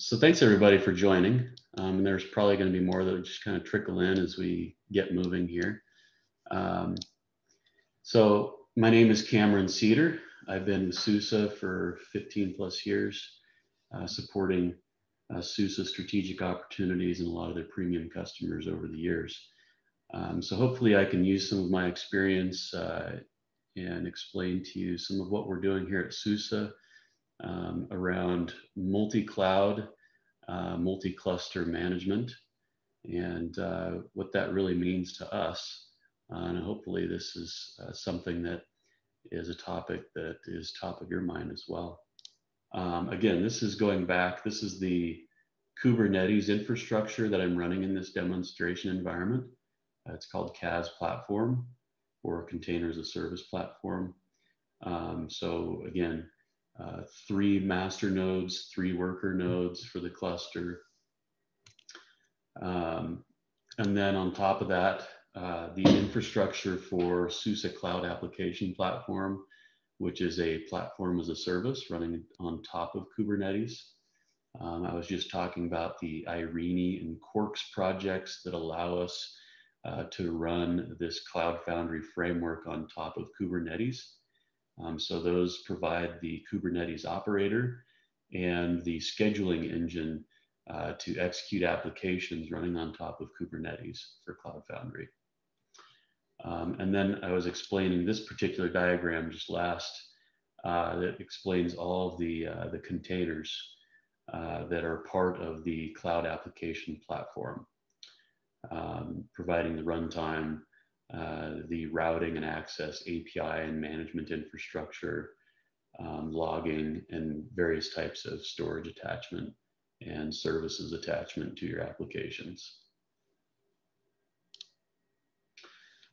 so thanks everybody for joining. Um, and there's probably going to be more that just kind of trickle in as we get moving here. Um, so my name is Cameron Seader. I've been with SUSE for 15 plus years, uh, supporting uh, SUSE strategic opportunities and a lot of their premium customers over the years. Um, so hopefully I can use some of my experience uh, and explain to you some of what we're doing here at SUSE um, around multi-cloud, uh, multi-cluster management, and uh, what that really means to us. Uh, and hopefully this is uh, something that is a topic that is top of your mind as well. Um, again, this is going back, this is the Kubernetes infrastructure that I'm running in this demonstration environment. Uh, it's called CaaS platform or container as a service platform. Um, so again, uh, three master nodes, three worker nodes for the cluster. Um, and then on top of that, uh, the infrastructure for SUSE Cloud Application Platform, which is a platform as a service running on top of Kubernetes. Um, I was just talking about the Eirini and Quarks projects that allow us uh, to run this Cloud Foundry framework on top of Kubernetes. Um, so those provide the Kubernetes operator and the scheduling engine uh, to execute applications running on top of Kubernetes for Cloud Foundry. Um, and then I was explaining this particular diagram just last uh, that explains all of the, uh, the containers uh, that are part of the cloud application platform, um, providing the runtime uh, the routing and access API and management infrastructure, um, logging, and various types of storage attachment and services attachment to your applications.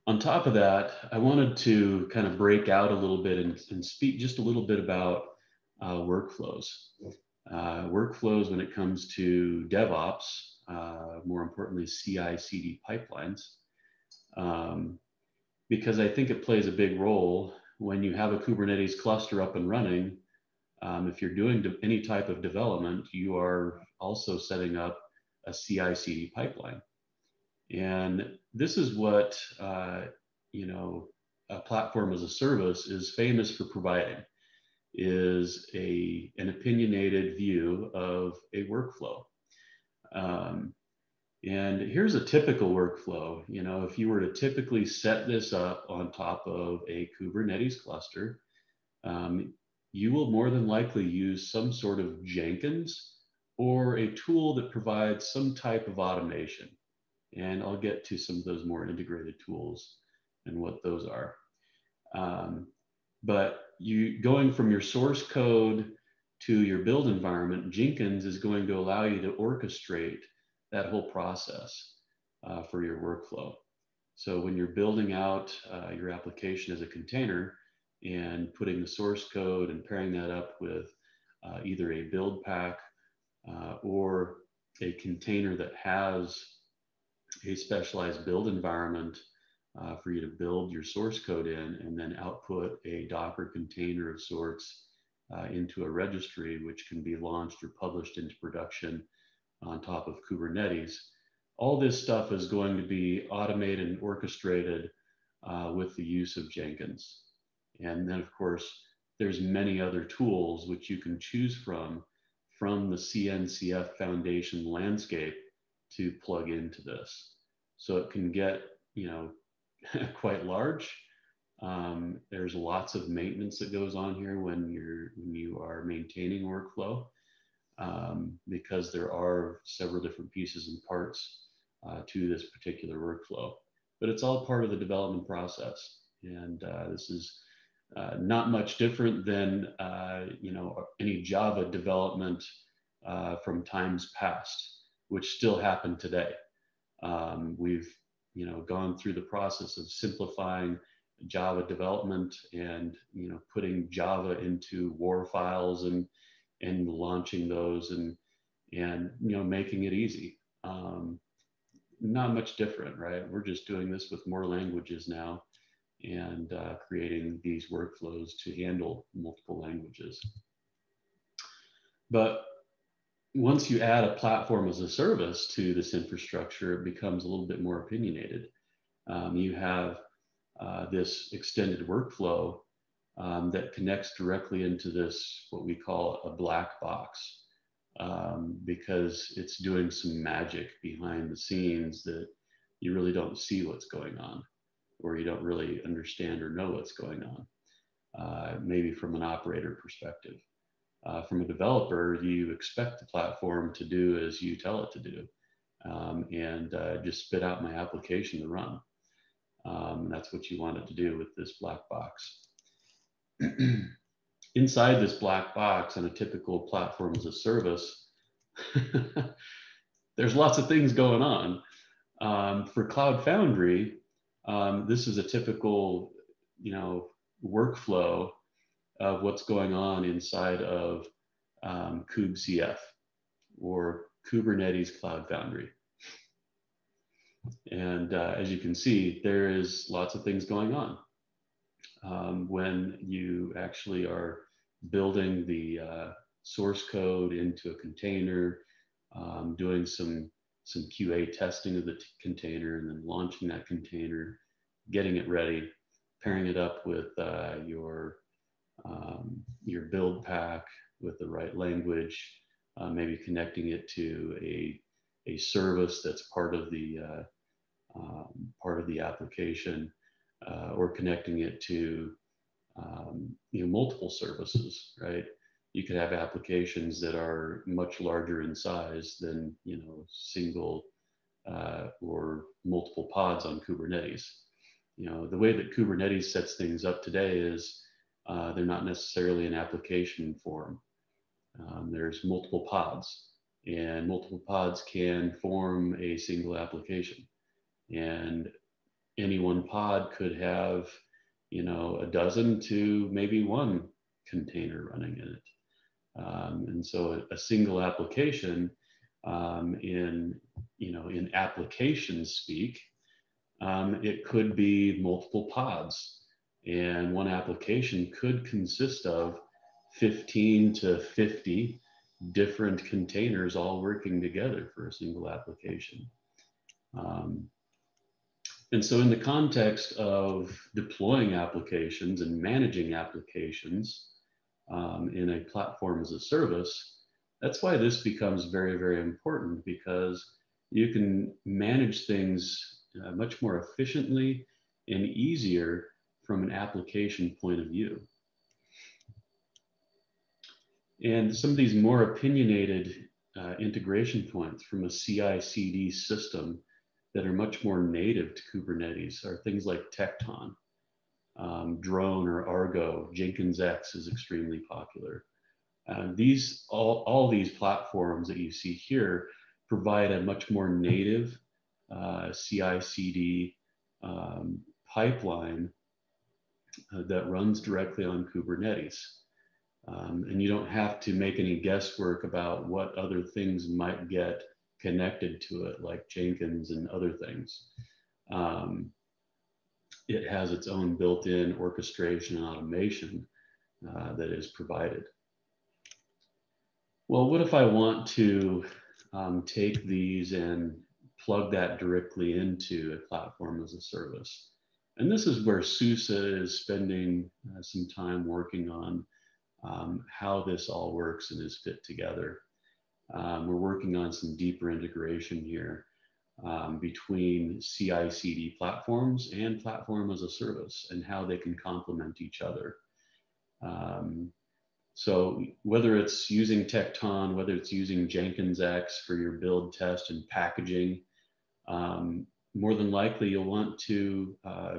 On top of that, I wanted to kind of break out a little bit and, and speak just a little bit about uh, workflows. Uh, workflows when it comes to DevOps, uh, more importantly, CI CD pipelines um, because I think it plays a big role when you have a Kubernetes cluster up and running. Um, if you're doing any type of development, you are also setting up a CI/CD pipeline, and this is what uh, you know a platform as a service is famous for providing is a an opinionated view of a workflow. Um, and here's a typical workflow. You know, if you were to typically set this up on top of a Kubernetes cluster, um, you will more than likely use some sort of Jenkins or a tool that provides some type of automation. And I'll get to some of those more integrated tools and what those are. Um, but you going from your source code to your build environment, Jenkins is going to allow you to orchestrate that whole process uh, for your workflow. So when you're building out uh, your application as a container and putting the source code and pairing that up with uh, either a build pack uh, or a container that has a specialized build environment uh, for you to build your source code in and then output a Docker container of sorts uh, into a registry, which can be launched or published into production on top of Kubernetes. All this stuff is going to be automated and orchestrated uh, with the use of Jenkins. And then of course, there's many other tools which you can choose from from the CNCF Foundation landscape to plug into this. So it can get, you know, quite large. Um, there's lots of maintenance that goes on here when you're when you are maintaining workflow um, because there are several different pieces and parts uh, to this particular workflow. But it's all part of the development process. And uh, this is uh, not much different than uh, you know any Java development uh, from times past, which still happen today. Um, we've you know gone through the process of simplifying Java development and you know putting Java into WAR files and and launching those and and you know making it easy. Um, not much different right? We're just doing this with more languages now and uh, creating these workflows to handle multiple languages. But once you add a platform as a service to this infrastructure, it becomes a little bit more opinionated. Um, you have uh, this extended workflow um, that connects directly into this, what we call a black box, um, because it's doing some magic behind the scenes that you really don't see what's going on, or you don't really understand or know what's going on, uh, maybe from an operator perspective. Uh, from a developer, you expect the platform to do as you tell it to do um, and uh, just spit out my application to run. Um, that's what you want it to do with this black box. Inside this black box on a typical platform as a service, there's lots of things going on. Um, for Cloud Foundry, um, this is a typical, you know, workflow of what's going on inside of um, KubeCF or Kubernetes Cloud Foundry. And uh, as you can see, there is lots of things going on. Um, when you actually are building the uh, source code into a container, um, doing some, some QA testing of the container, and then launching that container, getting it ready, pairing it up with uh, your, um, your build pack with the right language, uh, maybe connecting it to a, a service that's part of the uh, um, part of the application uh, or connecting it to um, you know multiple services right? You could have applications that are much larger in size than you know single uh, or multiple pods on kubernetes. You know the way that kubernetes sets things up today is uh, they're not necessarily an application form. Um, there's multiple pods and multiple pods can form a single application. And any one pod could have you know a dozen to maybe one container running in it. Um, and so a, a single application um, in you know in application speak um, it could be multiple pods. And one application could consist of 15 to 50 different containers all working together for a single application. Um, and so in the context of deploying applications and managing applications um, in a platform as a service, that's why this becomes very, very important because you can manage things uh, much more efficiently and easier from an application point of view. And some of these more opinionated uh, integration points from a CI CD system that are much more native to Kubernetes are things like Tekton, um, Drone or Argo, Jenkins X is extremely popular. Uh, these all, all these platforms that you see here provide a much more native uh, CI/CD um, pipeline uh, that runs directly on Kubernetes. Um, and you don't have to make any guesswork about what other things might get connected to it, like Jenkins and other things. Um, it has its own built-in orchestration and automation uh, that is provided. Well, what if I want to um, take these and plug that directly into a platform as a service? And this is where SUSE is spending uh, some time working on um, how this all works and is fit together. Um, we're working on some deeper integration here um, between CI CD platforms and platform as a service and how they can complement each other. Um, so whether it's using Tekton, whether it's using Jenkins X for your build test and packaging, um, more than likely you'll want to uh,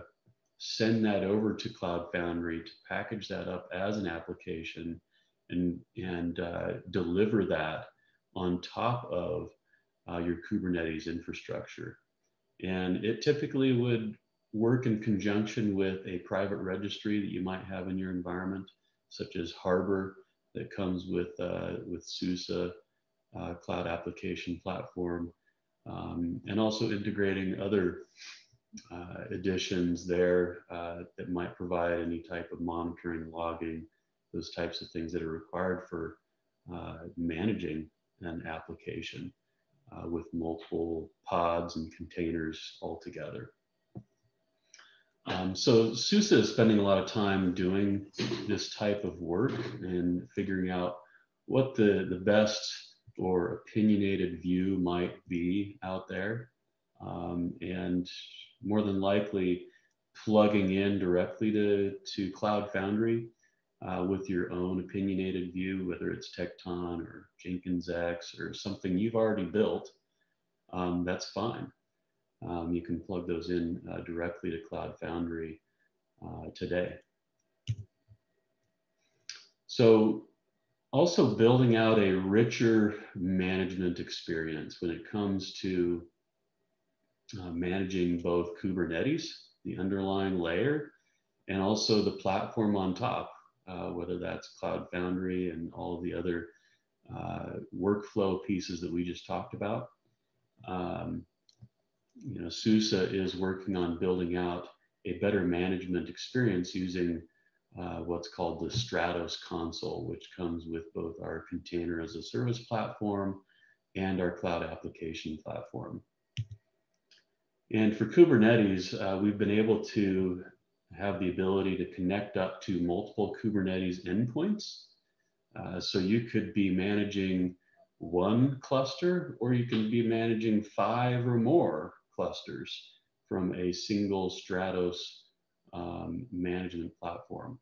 send that over to Cloud Foundry to package that up as an application and, and uh, deliver that on top of uh, your Kubernetes infrastructure. And it typically would work in conjunction with a private registry that you might have in your environment, such as Harbor that comes with, uh, with SUSE uh, cloud application platform, um, and also integrating other uh, additions there uh, that might provide any type of monitoring, logging, those types of things that are required for uh, managing an application uh, with multiple pods and containers all together. Um, so SUSE is spending a lot of time doing this type of work and figuring out what the, the best or opinionated view might be out there. Um, and more than likely plugging in directly to, to Cloud Foundry uh, with your own opinionated view, whether it's Tekton or Jenkins X or something you've already built, um, that's fine um, you can plug those in uh, directly to Cloud Foundry uh, today. So also building out a richer management experience when it comes to uh, managing both Kubernetes, the underlying layer, and also the platform on top, uh, whether that's Cloud Foundry and all of the other uh, workflow pieces that we just talked about. Um, you know, SUSE is working on building out a better management experience using uh, what's called the Stratos console, which comes with both our container as a service platform and our cloud application platform. And for Kubernetes, uh, we've been able to have the ability to connect up to multiple Kubernetes endpoints. Uh, so you could be managing one cluster, or you can be managing five or more clusters from a single Stratos um, management platform.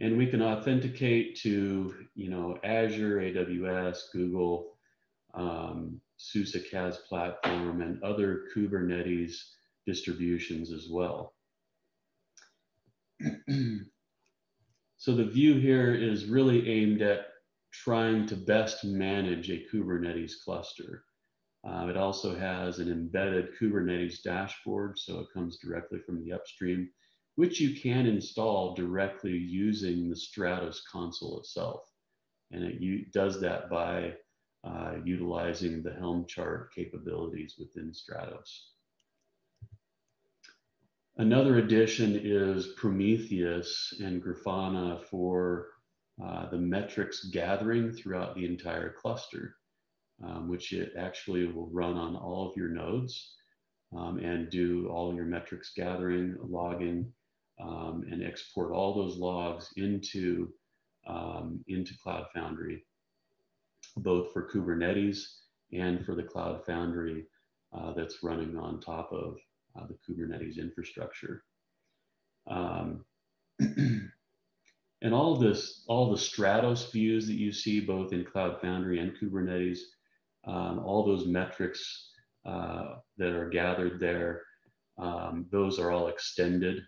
And we can authenticate to, you know, Azure, AWS, Google, um, SUSE CaaS platform, and other Kubernetes distributions as well. so the view here is really aimed at trying to best manage a Kubernetes cluster. Uh, it also has an embedded Kubernetes dashboard, so it comes directly from the upstream, which you can install directly using the Stratos console itself. And it does that by uh, utilizing the Helm chart capabilities within Stratos. Another addition is Prometheus and Grafana for uh, the metrics gathering throughout the entire cluster um, which it actually will run on all of your nodes um, and do all your metrics gathering, logging, um, and export all those logs into, um, into Cloud Foundry, both for Kubernetes and for the Cloud Foundry uh, that's running on top of uh, the Kubernetes infrastructure. Um, and all this, all the Stratos views that you see both in Cloud Foundry and Kubernetes um, all those metrics uh, that are gathered there, um, those are all extended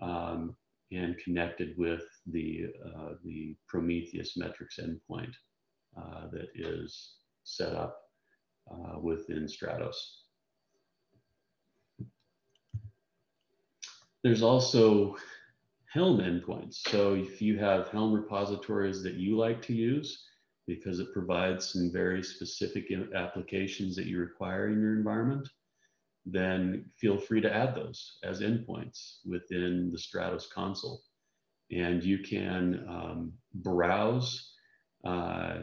um, and connected with the, uh, the Prometheus metrics endpoint uh, that is set up uh, within Stratos. There's also Helm endpoints. So if you have Helm repositories that you like to use, because it provides some very specific applications that you require in your environment, then feel free to add those as endpoints within the Stratos console. And you can um, browse, uh,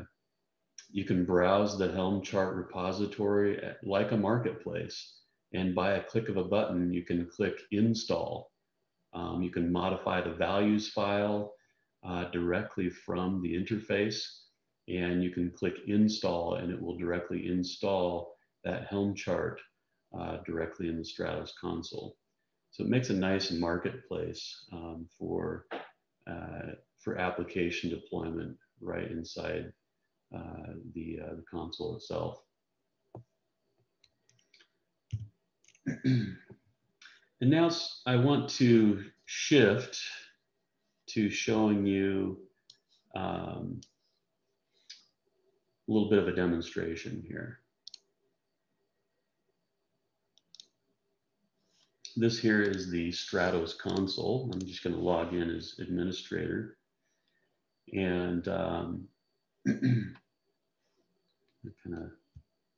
you can browse the Helm chart repository at, like a marketplace. And by a click of a button, you can click install. Um, you can modify the values file uh, directly from the interface and you can click install and it will directly install that Helm chart uh, directly in the Stratos console. So it makes a nice marketplace um, for, uh, for application deployment right inside uh, the, uh, the console itself. and now I want to shift to showing you um, a little bit of a demonstration here. This here is the Stratos console. I'm just going to log in as administrator. And um, kind of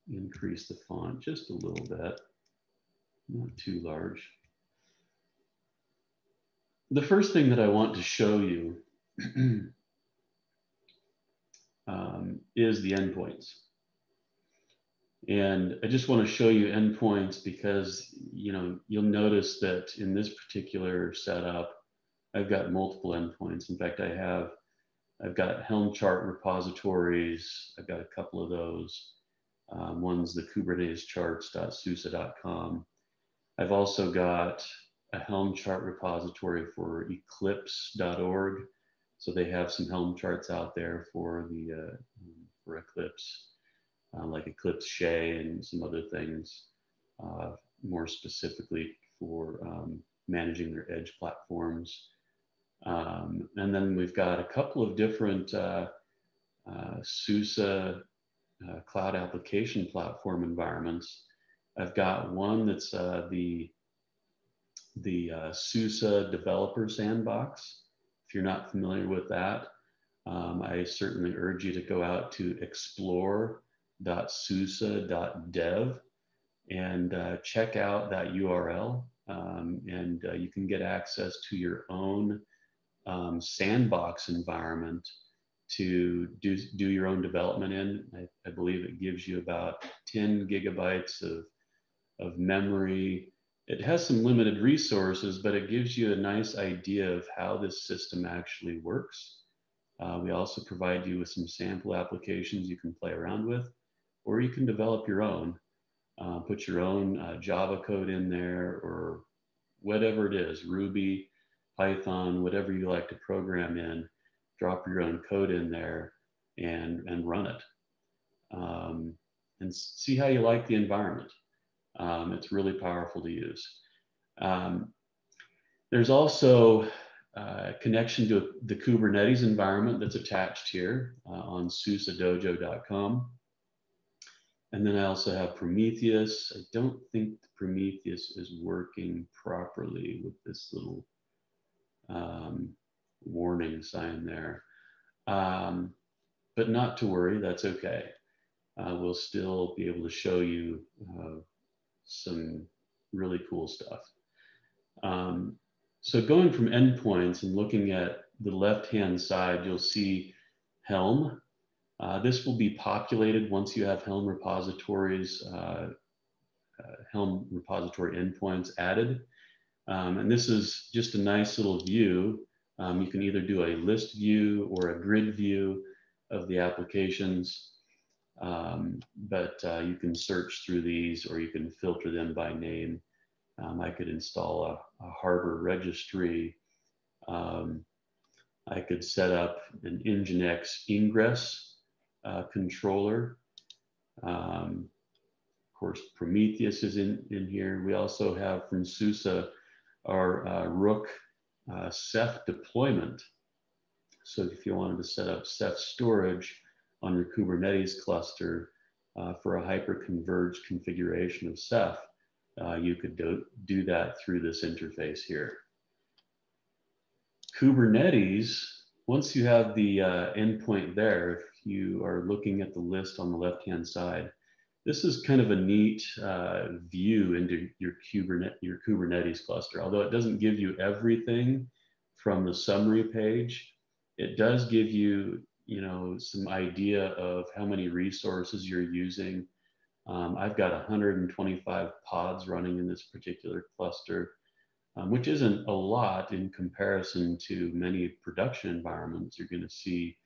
increase the font just a little bit, not too large. The first thing that I want to show you um, is the endpoints. And I just want to show you endpoints because, you know, you'll notice that in this particular setup, I've got multiple endpoints. In fact, I have, I've got Helm chart repositories. I've got a couple of those. Um, one's the Kubernetes charts.suse.com. I've also got a Helm chart repository for eclipse.org. So they have some Helm charts out there for the uh, for Eclipse, uh, like Eclipse Che and some other things, uh, more specifically for um, managing their edge platforms. Um, and then we've got a couple of different uh, uh, SUSE uh, cloud application platform environments. I've got one that's the the uh, SUSE Developer Sandbox. If you're not familiar with that, um, I certainly urge you to go out to explore.suse.dev and uh, check out that URL. Um, and uh, you can get access to your own um, sandbox environment to do, do your own development in. I, I believe it gives you about 10 gigabytes of, of memory it has some limited resources, but it gives you a nice idea of how this system actually works. Uh, we also provide you with some sample applications you can play around with, or you can develop your own. Uh, put your own uh, Java code in there or whatever it is, Ruby, Python, whatever you like to program in, drop your own code in there and, and run it. Um, and see how you like the environment. Um, it's really powerful to use. Um, there's also uh, a connection to the Kubernetes environment that's attached here uh, on susedojo.com. And then I also have Prometheus. I don't think Prometheus is working properly with this little um, warning sign there. Um, but not to worry, that's okay. Uh, we'll still be able to show you uh, some really cool stuff. Um, so going from endpoints and looking at the left-hand side, you'll see Helm. Uh, this will be populated once you have Helm repositories, uh, uh, Helm repository endpoints added. Um, and this is just a nice little view. Um, you can either do a list view or a grid view of the applications. Um, but uh, you can search through these or you can filter them by name. Um, I could install a, a harbor registry. Um, I could set up an Nginx ingress uh, controller. Um, of course, Prometheus is in, in here. We also have from SUSE our uh, Rook uh, Ceph deployment. So if you wanted to set up Ceph storage, on your Kubernetes cluster uh, for a hyper-converged configuration of Ceph, uh, you could do, do that through this interface here. Kubernetes, once you have the uh, endpoint there, if you are looking at the list on the left-hand side, this is kind of a neat uh, view into your Kubernetes, your Kubernetes cluster. Although it doesn't give you everything from the summary page, it does give you you know, some idea of how many resources you're using. Um, I've got 125 pods running in this particular cluster, um, which isn't a lot in comparison to many production environments. You're going to see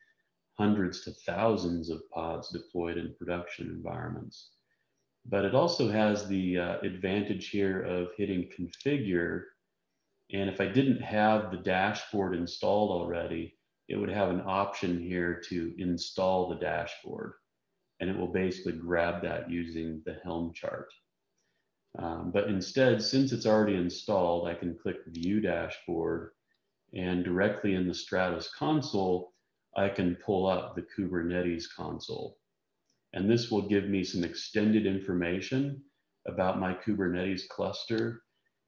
hundreds to thousands of pods deployed in production environments. But it also has the uh, advantage here of hitting configure. And if I didn't have the dashboard installed already, it would have an option here to install the dashboard. And it will basically grab that using the Helm chart. Um, but instead, since it's already installed, I can click View Dashboard and directly in the Stratos console, I can pull up the Kubernetes console. And this will give me some extended information about my Kubernetes cluster.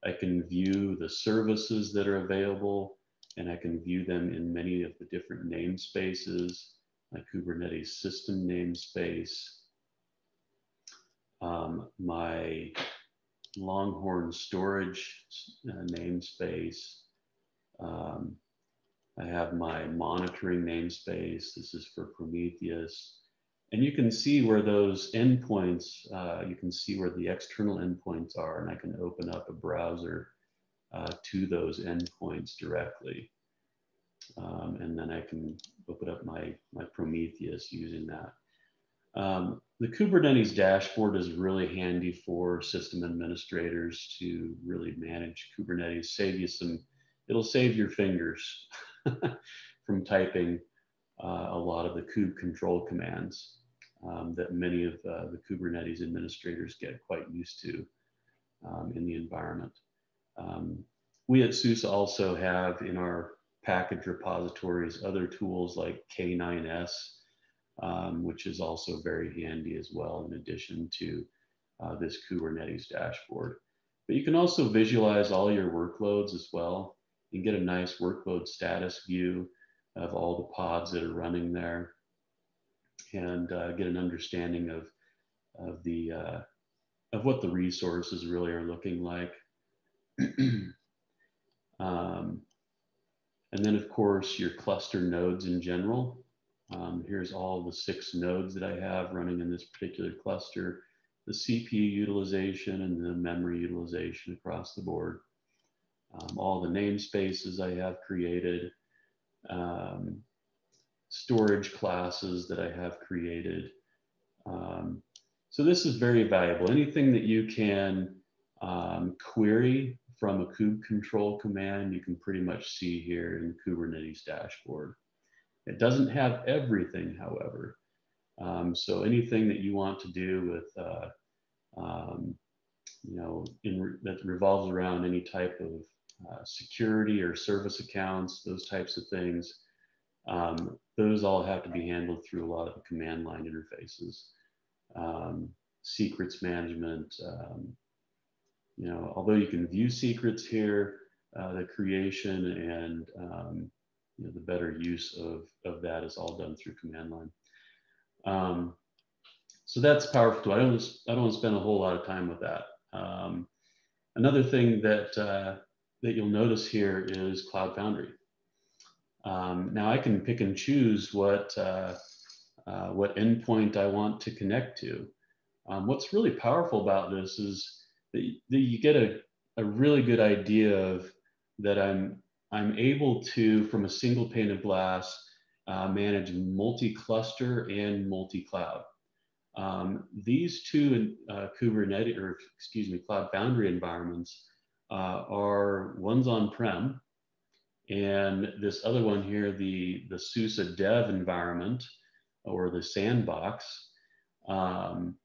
I can view the services that are available and I can view them in many of the different namespaces, my Kubernetes system namespace, um, my Longhorn storage uh, namespace, um, I have my monitoring namespace. This is for Prometheus. And you can see where those endpoints, uh, you can see where the external endpoints are, and I can open up a browser uh, to those endpoints directly. Um, and then I can open up my, my Prometheus using that. Um, the Kubernetes dashboard is really handy for system administrators to really manage Kubernetes, save you some, it'll save your fingers from typing uh, a lot of the kube control commands um, that many of uh, the Kubernetes administrators get quite used to um, in the environment. Um, we at SUSE also have in our package repositories other tools like K9S, um, which is also very handy as well, in addition to uh, this Kubernetes dashboard. But you can also visualize all your workloads as well and get a nice workload status view of all the pods that are running there and uh, get an understanding of, of the uh, of what the resources really are looking like. um, and then of course your cluster nodes in general. Um, here's all the six nodes that I have running in this particular cluster, the CPU utilization and the memory utilization across the board. Um, all the namespaces I have created, um, storage classes that I have created. Um, so this is very valuable. Anything that you can um, query from a kube control command, you can pretty much see here in Kubernetes dashboard. It doesn't have everything, however. Um, so anything that you want to do with, uh, um, you know, in, that revolves around any type of uh, security or service accounts, those types of things, um, those all have to be handled through a lot of the command line interfaces. Um, secrets management, um, you know, although you can view secrets here, uh, the creation and um, you know, the better use of, of that is all done through command line. Um, so that's powerful too. I don't, I don't want to spend a whole lot of time with that. Um, another thing that, uh, that you'll notice here is Cloud Foundry. Um, now I can pick and choose what, uh, uh, what endpoint I want to connect to. Um, what's really powerful about this is that, you get a, a really good idea of that I'm, I'm able to, from a single pane of glass, uh, manage multi-cluster and multi-cloud. Um, these two uh, Kubernetes, or excuse me, Cloud Foundry environments uh, are one's on-prem, and this other one here, the, the SUSE dev environment or the sandbox, um,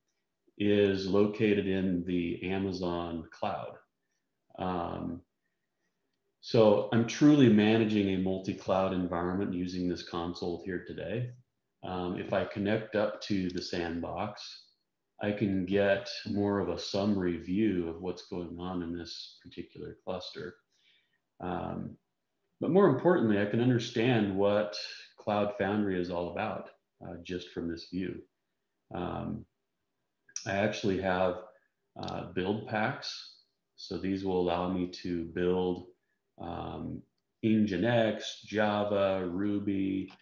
is located in the Amazon cloud. Um, so I'm truly managing a multi-cloud environment using this console here today. Um, if I connect up to the sandbox, I can get more of a summary view of what's going on in this particular cluster. Um, but more importantly, I can understand what Cloud Foundry is all about uh, just from this view. Um, I actually have uh, build packs. So these will allow me to build um, Nginx, Java, Ruby.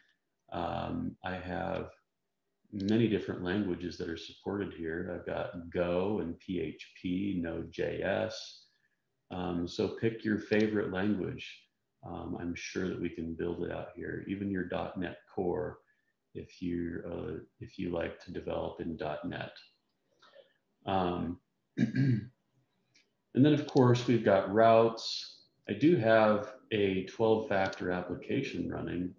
Um, I have many different languages that are supported here. I've got Go and PHP, Node.js. Um, so pick your favorite language um, I'm sure that we can build it out here. Even your .NET Core, if you uh, if you like to develop in .NET. Um, and then of course we've got routes. I do have a 12-factor application running.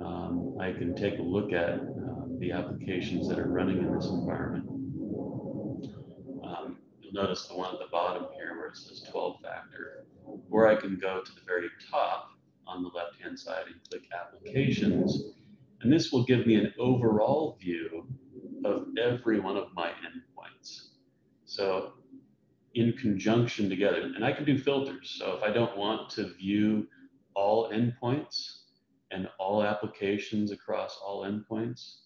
Um, I can take a look at um, the applications that are running in this environment. Um, you'll notice the one at the bottom here where it says 12-factor or I can go to the very top on the left-hand side and click applications. And this will give me an overall view of every one of my. So in conjunction together, and I can do filters. So if I don't want to view all endpoints and all applications across all endpoints,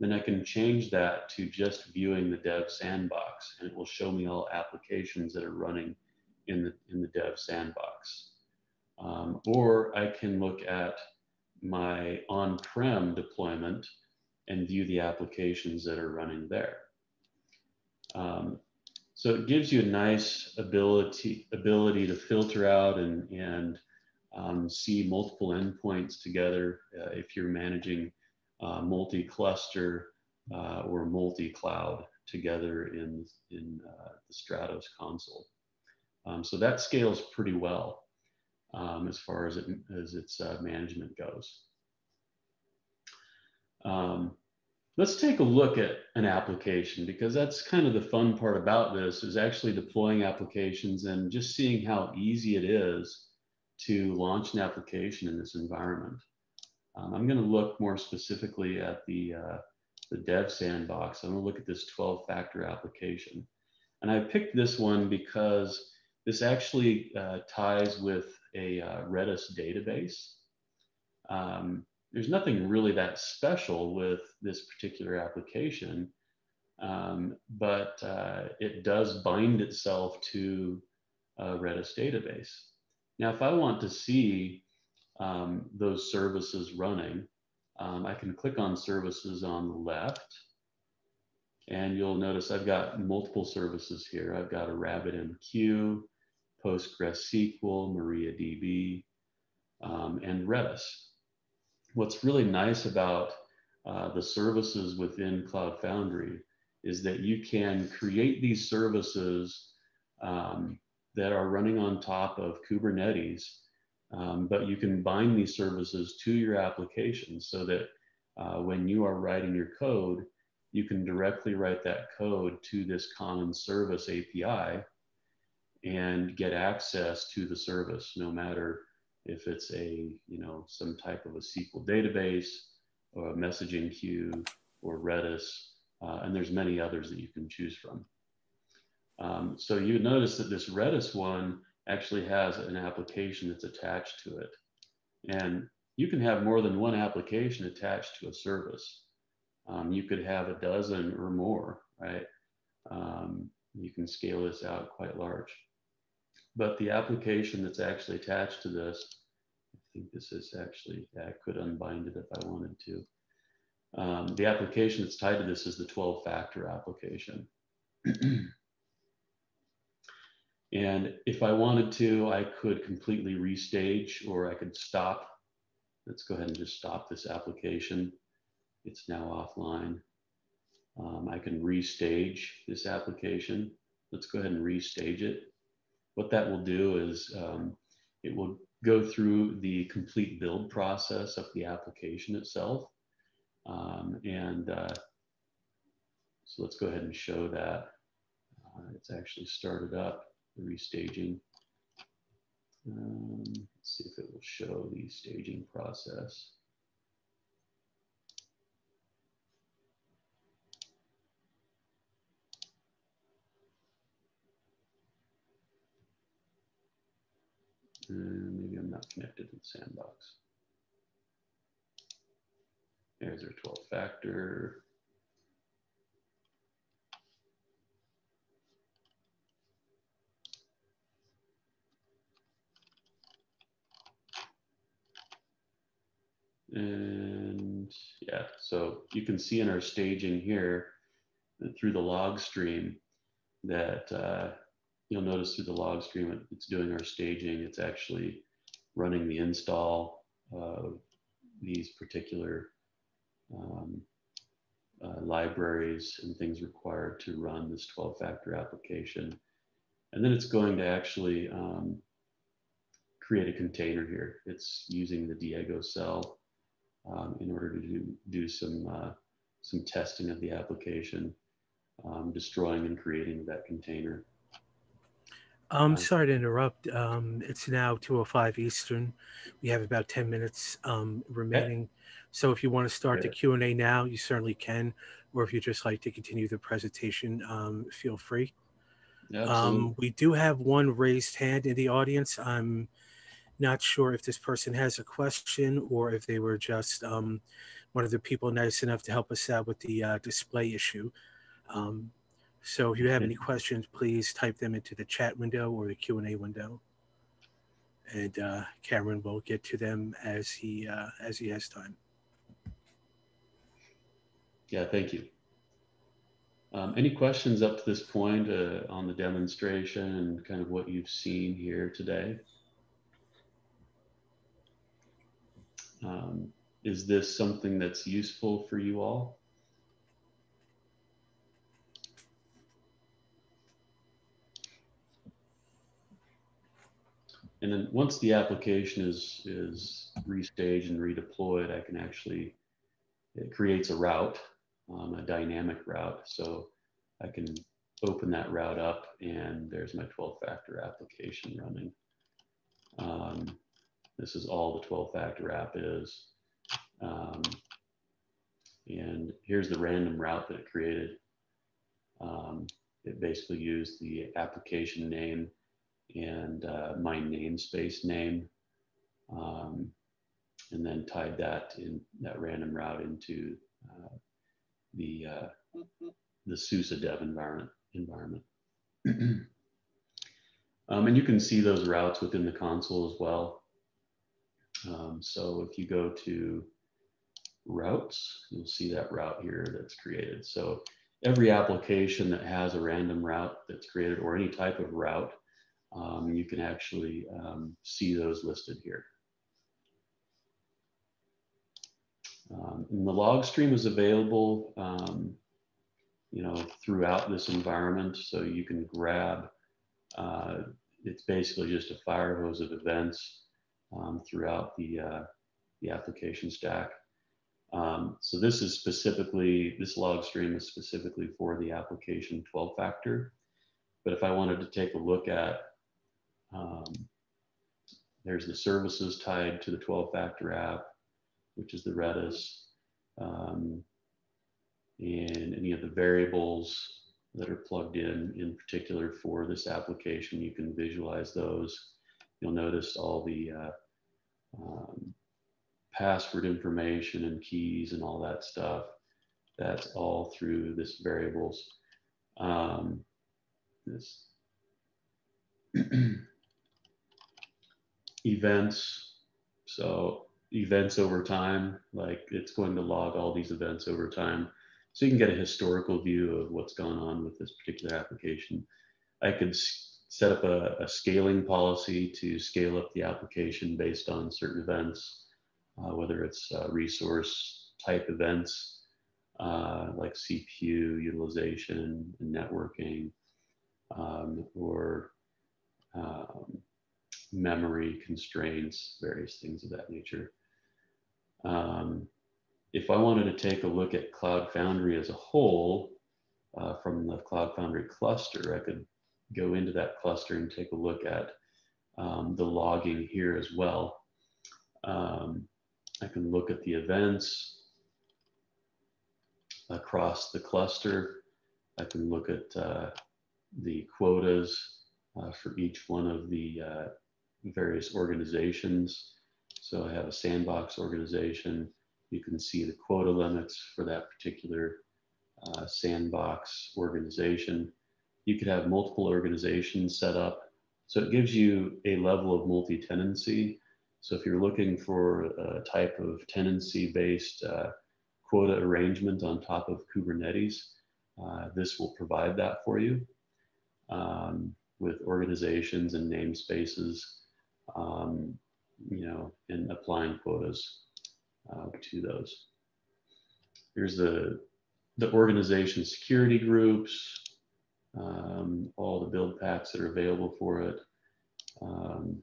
then I can change that to just viewing the dev sandbox and it will show me all applications that are running in the, in the dev sandbox. Um, or I can look at my on-prem deployment and view the applications that are running there. Um, so it gives you a nice ability ability to filter out and and um, see multiple endpoints together uh, if you're managing uh, multi-cluster uh, or multi-cloud together in in uh, the Stratos console. Um, so that scales pretty well um, as far as it as its uh, management goes. Um, let's take a look at an application because that's kind of the fun part about this is actually deploying applications and just seeing how easy it is to launch an application in this environment. Um, I'm going to look more specifically at the, uh, the dev sandbox. I'm going to look at this 12 factor application. And I picked this one because this actually uh, ties with a uh, Redis database. Um, there's nothing really that special with this particular application, um, but uh, it does bind itself to a Redis database. Now, if I want to see um, those services running, um, I can click on services on the left, and you'll notice I've got multiple services here. I've got a RabbitMQ, PostgreSQL, MariaDB, um, and Redis what's really nice about uh, the services within Cloud Foundry is that you can create these services um, that are running on top of Kubernetes, um, but you can bind these services to your application so that uh, when you are writing your code, you can directly write that code to this common service API and get access to the service no matter if it's a, you know, some type of a SQL database or a messaging queue or Redis, uh, and there's many others that you can choose from. Um, so you would notice that this Redis one actually has an application that's attached to it. And you can have more than one application attached to a service. Um, you could have a dozen or more, right? Um, you can scale this out quite large. But the application that's actually attached to this think this is actually, yeah, I could unbind it if I wanted to. Um, the application that's tied to this is the 12 factor application. and if I wanted to, I could completely restage or I could stop. Let's go ahead and just stop this application. It's now offline. Um, I can restage this application. Let's go ahead and restage it. What that will do is um, it will go through the complete build process of the application itself. Um, and uh, so let's go ahead and show that. Uh, it's actually started up, the restaging. Um, let's see if it will show the staging process. Maybe I'm not connected to the sandbox. There's our 12 factor. And yeah, so you can see in our staging here through the log stream that uh, you'll notice through the log stream, it's doing our staging. It's actually running the install of these particular um, uh, libraries and things required to run this 12 factor application. And then it's going to actually um, create a container here. It's using the Diego cell um, in order to do, do some, uh, some testing of the application, um, destroying and creating that container. I'm sorry to interrupt. Um, it's now 2:05 Eastern. We have about 10 minutes um, remaining. So if you want to start the Q and A now, you certainly can. Or if you just like to continue the presentation, um, feel free. Um, we do have one raised hand in the audience. I'm not sure if this person has a question or if they were just um, one of the people nice enough to help us out with the uh, display issue. Um, so if you have any questions, please type them into the chat window or the Q&A window. and uh, Cameron will get to them as he uh, as he has time. Yeah, thank you. Um, any questions up to this point uh, on the demonstration and kind of what you've seen here today? Um, is this something that's useful for you all? And then once the application is, is restaged and redeployed, I can actually, it creates a route, um, a dynamic route. So I can open that route up and there's my 12 factor application running. Um, this is all the 12 factor app is. Um, and here's the random route that it created. Um, it basically used the application name and uh, my namespace name, um, and then tied that in that random route into uh, the uh, the SUSE dev environment. environment. um, and you can see those routes within the console as well. Um, so if you go to routes, you'll see that route here that's created. So every application that has a random route that's created or any type of route, um, you can actually um, see those listed here. Um, and the log stream is available, um, you know, throughout this environment. So you can grab, uh, it's basically just a fire hose of events um, throughout the, uh, the application stack. Um, so this is specifically, this log stream is specifically for the application 12 factor. But if I wanted to take a look at, um, there's the services tied to the 12 factor app, which is the Redis, um, and any of the variables that are plugged in, in particular for this application, you can visualize those. You'll notice all the uh, um, password information and keys and all that stuff. That's all through this variables. Um, this events. So events over time, like it's going to log all these events over time. So you can get a historical view of what's gone on with this particular application. I could set up a, a scaling policy to scale up the application based on certain events uh, whether it's uh, resource type events uh, like CPU utilization and networking um, or um, memory constraints, various things of that nature. Um, if I wanted to take a look at Cloud Foundry as a whole uh, from the Cloud Foundry cluster, I could go into that cluster and take a look at um, the logging here as well. Um, I can look at the events across the cluster. I can look at uh, the quotas uh, for each one of the uh, various organizations. So I have a sandbox organization. You can see the quota limits for that particular uh, sandbox organization. You could have multiple organizations set up. So it gives you a level of multi-tenancy so if you're looking for a type of tenancy-based uh, quota arrangement on top of Kubernetes, uh, this will provide that for you um, with organizations and namespaces, um, you know, and applying quotas uh, to those. Here's the, the organization security groups, um, all the build packs that are available for it. Um,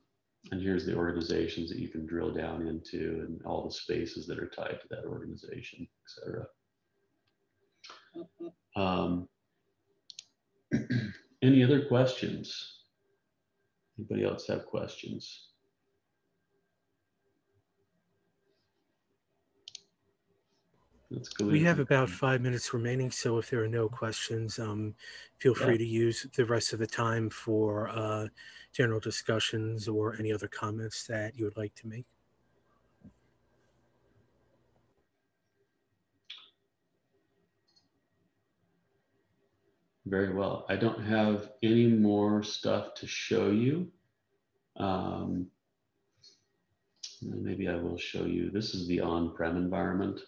and here's the organizations that you can drill down into and all the spaces that are tied to that organization, etc. Um, any other questions? Anybody else have questions? Let's go we have about five minutes remaining, so if there are no questions, um, feel free yeah. to use the rest of the time for uh, general discussions or any other comments that you would like to make. Very well. I don't have any more stuff to show you. Um, maybe I will show you, this is the on-prem environment.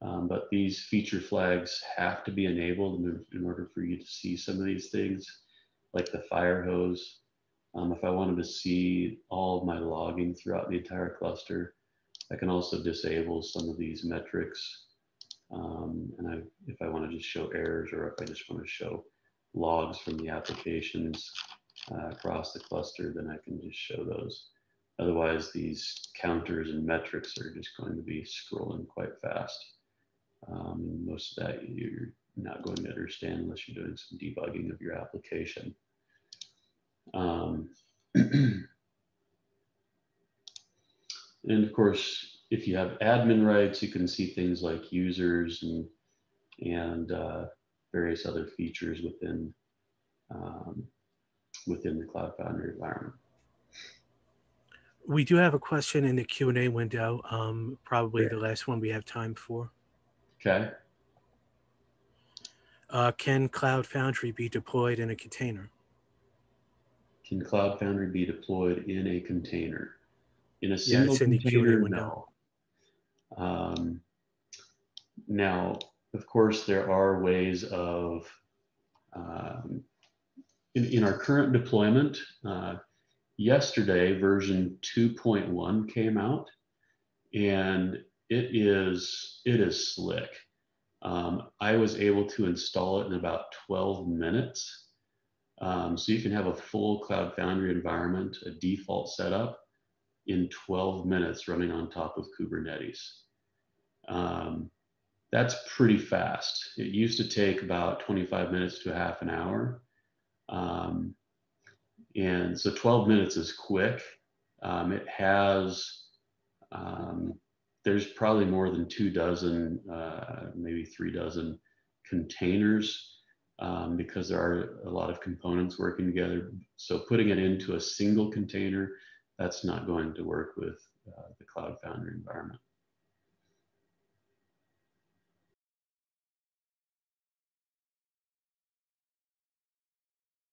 Um, but these feature flags have to be enabled in, in, order for you to see some of these things, like the fire hose. Um, if I wanted to see all my logging throughout the entire cluster, I can also disable some of these metrics. Um, and I, if I want to just show errors or if I just want to show logs from the applications uh, across the cluster, then I can just show those. Otherwise, these counters and metrics are just going to be scrolling quite fast. Um, most of that you're not going to understand unless you're doing some debugging of your application. Um, and of course, if you have admin rights, you can see things like users and, and uh, various other features within, um, within the Cloud Foundry environment. We do have a question in the Q&A window, um, probably the last one we have time for. Okay. Uh, can Cloud Foundry be deployed in a container? Can Cloud Foundry be deployed in a container? In a single yeah, in container, no. Um, now, of course, there are ways of, um, in, in, our current deployment, uh, yesterday version 2.1 came out and it is it is slick. Um, I was able to install it in about 12 minutes. Um, so you can have a full Cloud Foundry environment, a default setup in 12 minutes running on top of Kubernetes. Um, that's pretty fast. It used to take about 25 minutes to a half an hour. Um, and so 12 minutes is quick. Um, it has um, there's probably more than two dozen, uh, maybe three dozen containers um, because there are a lot of components working together. So putting it into a single container, that's not going to work with uh, the Cloud Foundry environment.